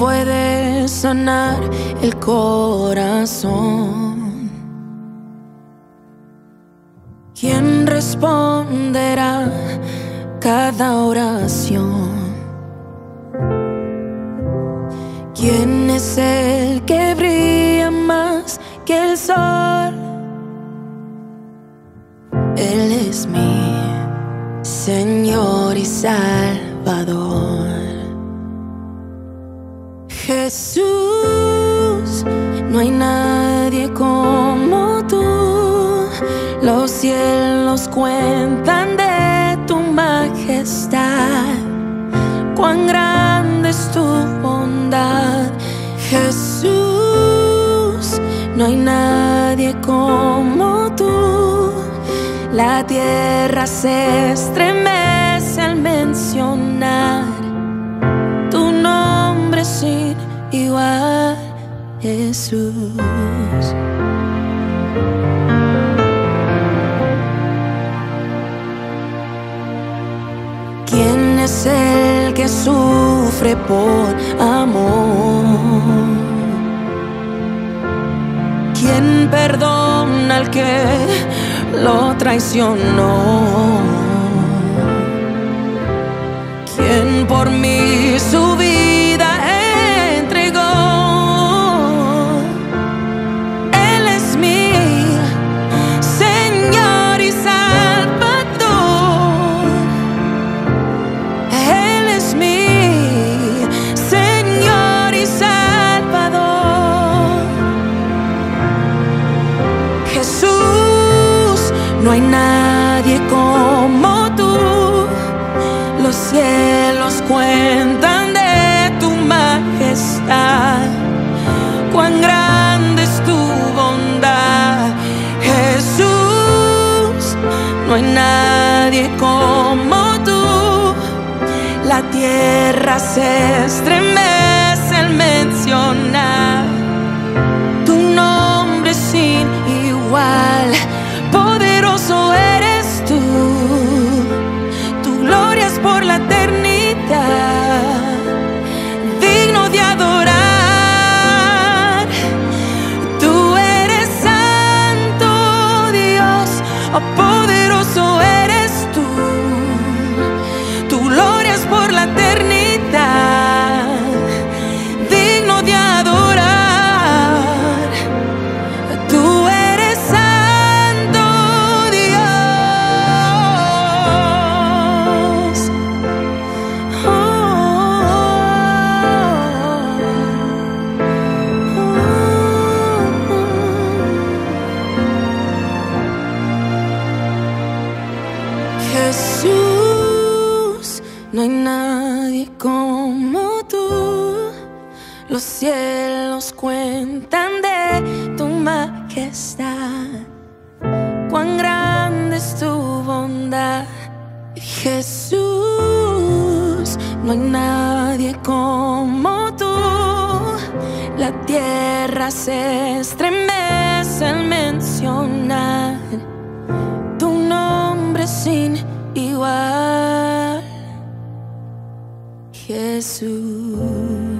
puede sanar el corazón? ¿Quién responderá cada oración? ¿Quién es el que brilla más que el sol? Él es mi Señor y Salvador. Jesús, no hay nadie como tú. Los cielos cuentan de tu majestad. Cuán grande es tu bondad, Jesús. No hay nadie como tú. La tierra se estremece al mencionar igual, Jesús. ¿Quién es el que sufre por amor? ¿Quién perdona al que lo traicionó? ¿Quién por mí no hay nadie como tú. Los cielos cuentan de tu majestad. Cuán grande es tu bondad, Jesús. No hay nadie como tú. La tierra se estremece al mencionar no hay nadie como tú. Los cielos cuentan de tu majestad. Cuán grande es tu bondad, Jesús. No hay nadie como tú. La tierra se estremece Jesús.